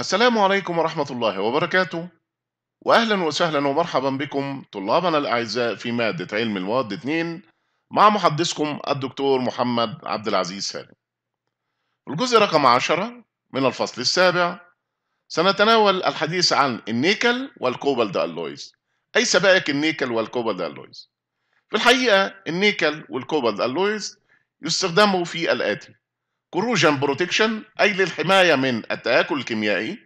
السلام عليكم ورحمة الله وبركاته. وأهلا وسهلا ومرحبا بكم طلابنا الأعزاء في مادة علم المواد 2 مع محدثكم الدكتور محمد عبد العزيز سالم. الجزء رقم 10 من الفصل السابع. سنتناول الحديث عن النيكل والكوبالت alloys أي سبائك النيكل والكوبالت alloys في الحقيقة النيكل والكوبالت alloys يستخدموا في الآتي. Corrosion protection أي للحماية من التآكل الكيميائي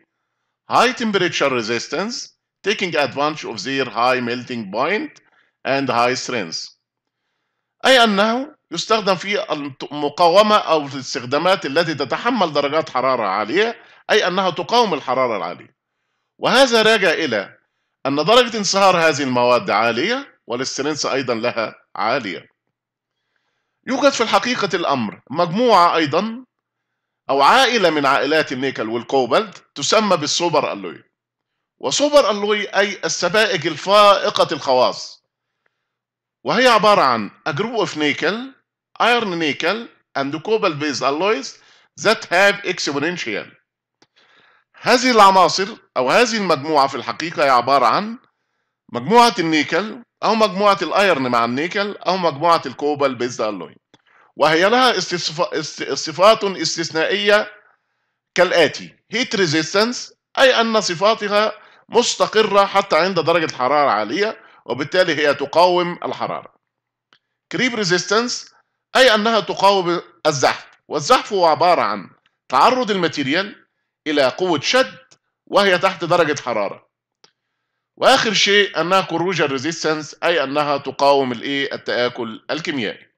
high temperature resistance taking advantage of their high melting point and high strength. أي أنه يستخدم في المقاومة أو الاستخدامات التي تتحمل درجات حرارة عالية أي أنها تقاوم الحرارة العالية. وهذا راجع إلى أن درجة انصهار هذه المواد عالية وال strength أيضا لها عالية. يوجد في الحقيقة الأمر. مجموعة أيضا أو عائلة من عائلات النيكل والكوبالت تسمى بالسوبر ألوي. وسوبر ألوي أي السبائك الفائقة الخواص. وهي عبارة عن a group of nickel, iron nickel and cobalt based alloys that have exponential. هذه العناصر أو هذه المجموعة في الحقيقة هي عبارة عن مجموعة النيكل أو مجموعة ال iron مع النيكل أو مجموعة ال cobalt based alloy وهي لها صفات استثنائية كالآتي heat resistance أي أن صفاتها مستقرة حتى عند درجة حرارة عالية وبالتالي هي تقاوم الحرارة. creep resistance أي أنها تقاوم الزحف. والزحف هو عبارة عن تعرض ال material إلى قوة شد وهي تحت درجة حرارة. وآخر شيء انها كروجن ريزيستنس أي أنها تقاوم الإيه؟ التآكل الكيميائي.